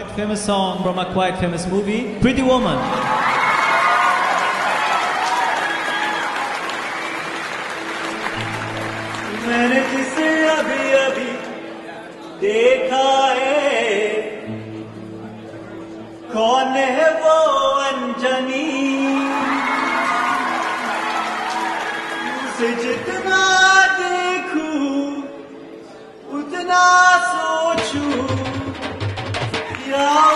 Quite famous song from a quite famous movie, Pretty Woman. देखा है कौन है वो अंजनी उसे जितना Oh.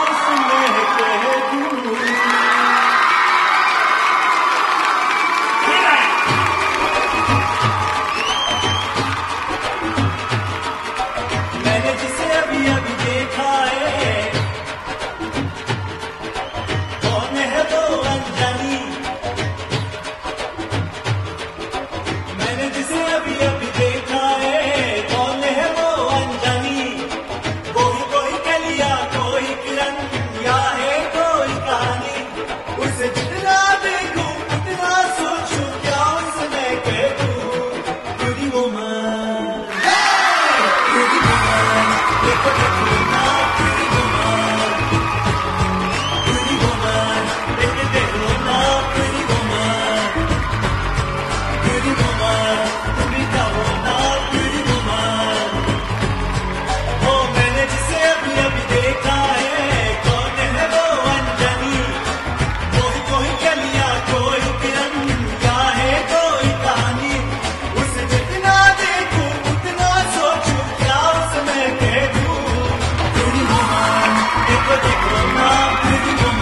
Padikuma,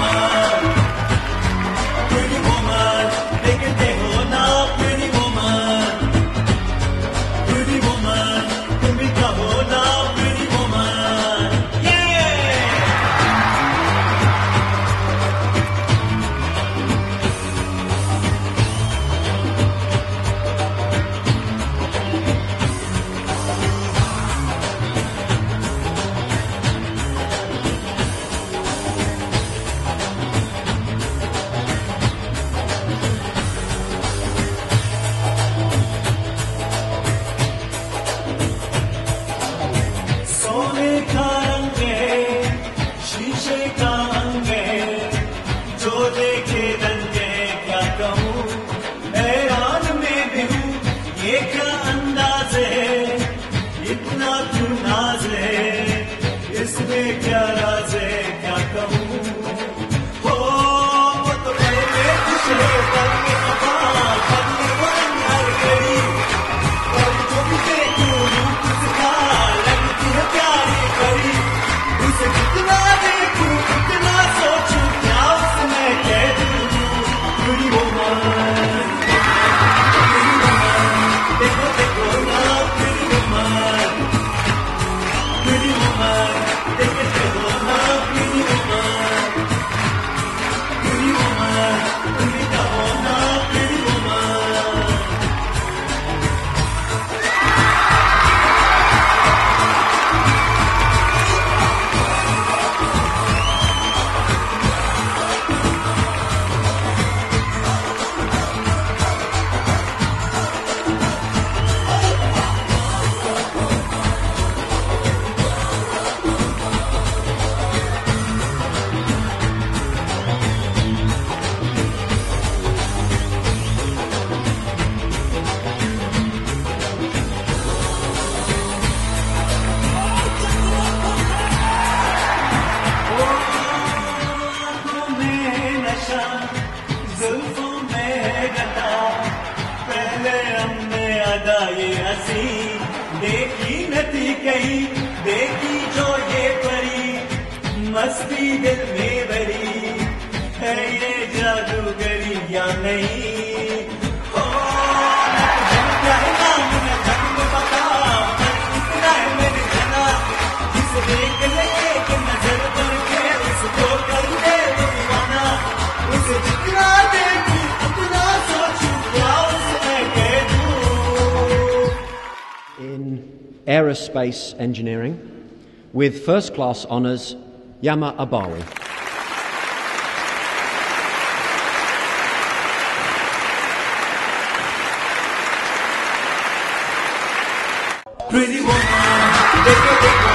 up. I'm not Andalucía. गई देखी जो ये परी मस्ती दिल में भरी है ये जादूगरी या नहीं? Aerospace Engineering, with first class honours Yama Abawi. Pretty woman,